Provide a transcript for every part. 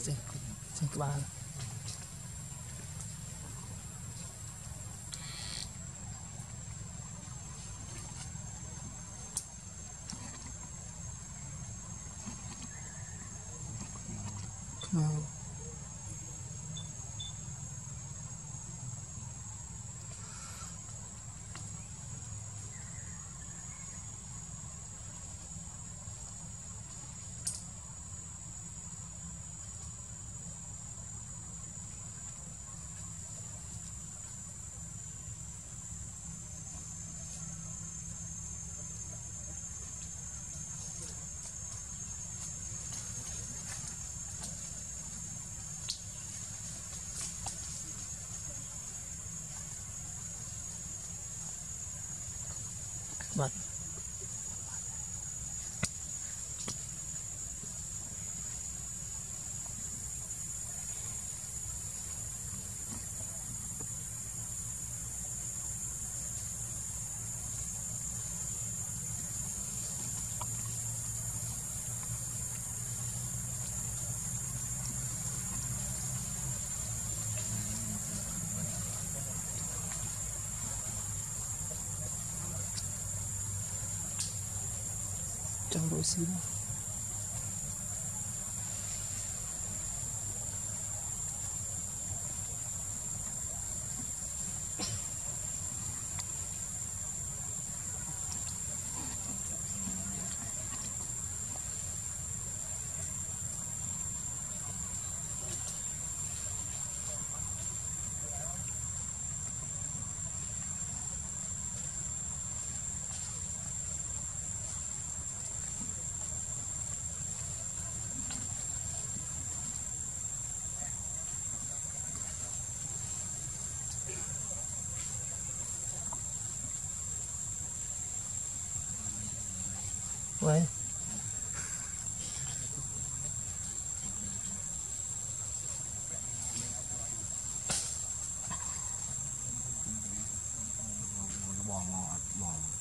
Sim, claro. But 俄罗斯？ ไว้มองบอก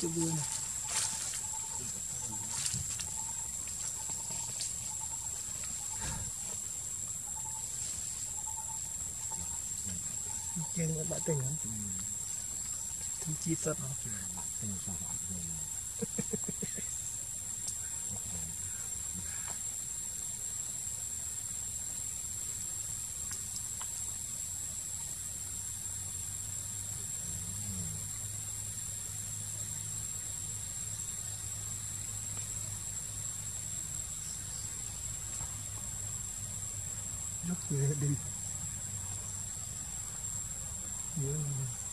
chữ vừa này với bạn tình không? Thì chi sật không? Rất dễ đi yeah.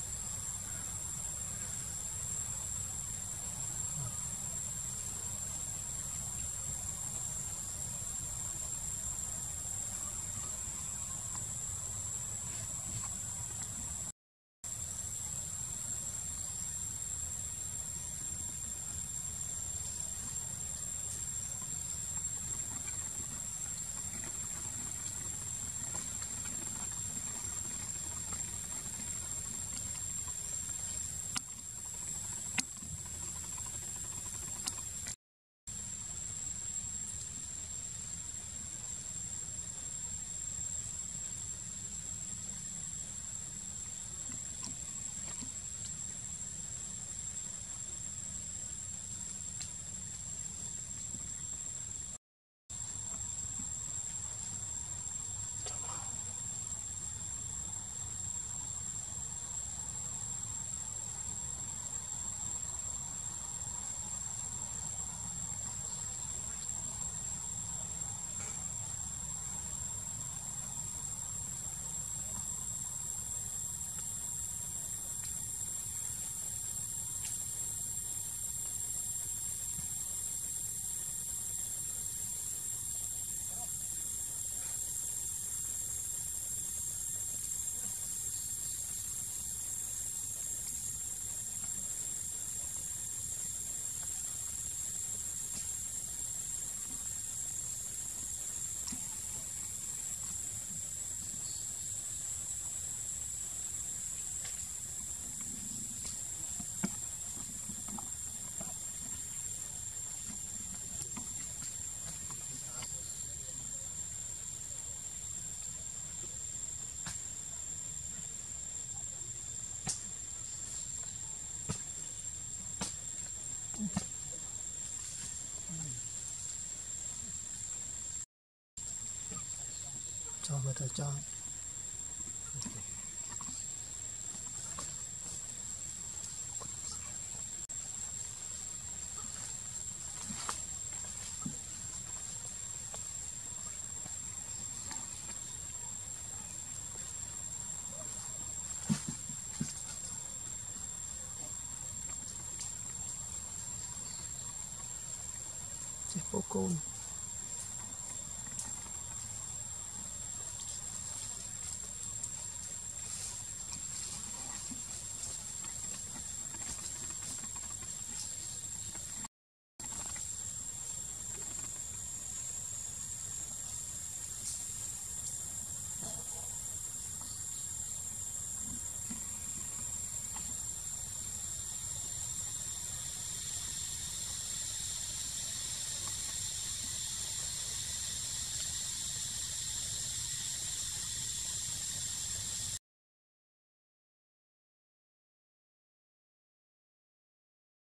Cho vào cho. Chết bố